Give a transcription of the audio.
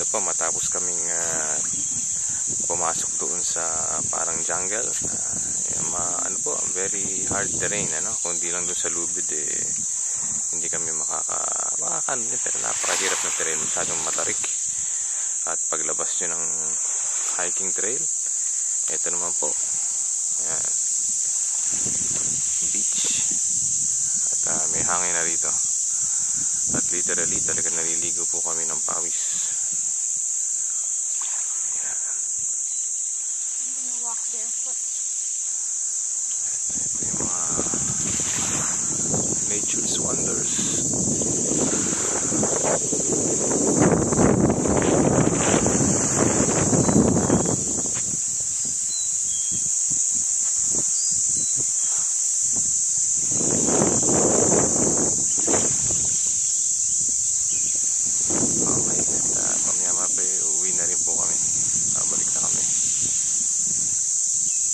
Ito po, matapos kaming ah, pumasok doon sa parang jungle. Ah, yung ma- ano po, very hard terrain, ano? Kung di lang doon sa lubid, eh, hindi kami makaka, makakano din, pero napakahirap na terrain, masyadong matarik. At paglabas nyo ng hiking trail, ito naman po, ayan, beach. At ah, may hangin na rito. At literally talaga naliligo po kami ng pawis. Ito yung nature's wonders.